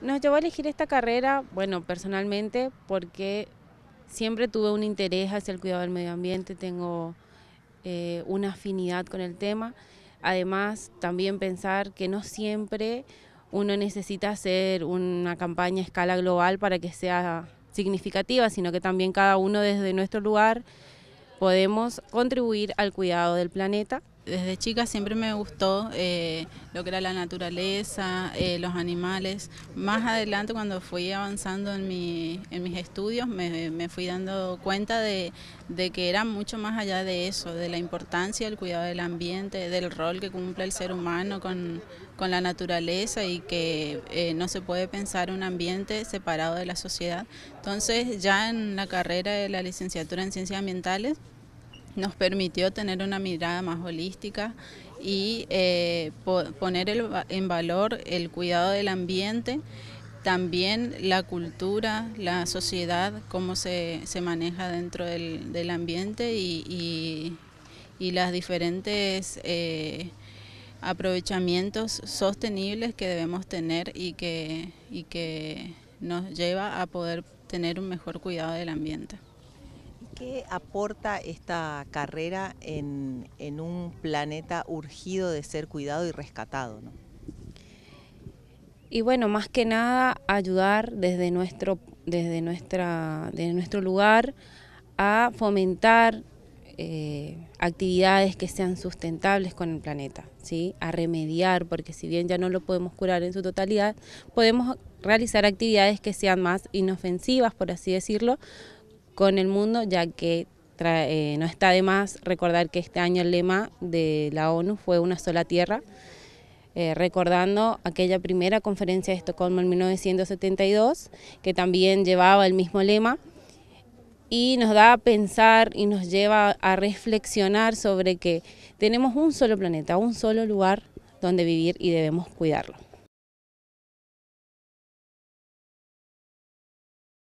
Nos llevó a elegir esta carrera, bueno, personalmente, porque siempre tuve un interés hacia el cuidado del medio ambiente, tengo eh, una afinidad con el tema. Además, también pensar que no siempre uno necesita hacer una campaña a escala global para que sea significativa, sino que también cada uno desde nuestro lugar podemos contribuir al cuidado del planeta. Desde chica siempre me gustó eh, lo que era la naturaleza, eh, los animales. Más adelante cuando fui avanzando en, mi, en mis estudios me, fui dando cuenta de, que era mucho más allá de eso, de la importancia del cuidado del ambiente, del rol que cumple el ser humano con, la naturaleza y que eh, no se puede pensar un ambiente separado de la sociedad. Entonces ya en la carrera de la licenciatura en ciencias ambientales nos permitió tener una mirada más holística y eh, poner en valor el cuidado del ambiente, también la cultura, la sociedad, cómo se, maneja dentro del, ambiente y, y, las diferentes eh, aprovechamientos sostenibles que debemos tener y que, y que nos lleva a poder tener un mejor cuidado del ambiente. ¿Qué aporta esta carrera en, un planeta urgido de ser cuidado y rescatado? Y bueno, más que nada ayudar desde nuestro, desde nuestra, nuestro lugar a fomentar eh, actividades que sean sustentables con el planeta, ¿sí? a remediar, porque si bien ya no lo podemos curar en su totalidad, podemos realizar actividades que sean más inofensivas, por así decirlo, con el mundo, ya que eh, no está de más recordar que este año el lema de la ONU fue una sola tierra, eh, recordando aquella primera conferencia de Estocolmo en 1972, que también llevaba el mismo lema, y nos da a pensar y nos lleva a reflexionar sobre que tenemos un solo planeta, un solo lugar donde vivir y debemos cuidarlo.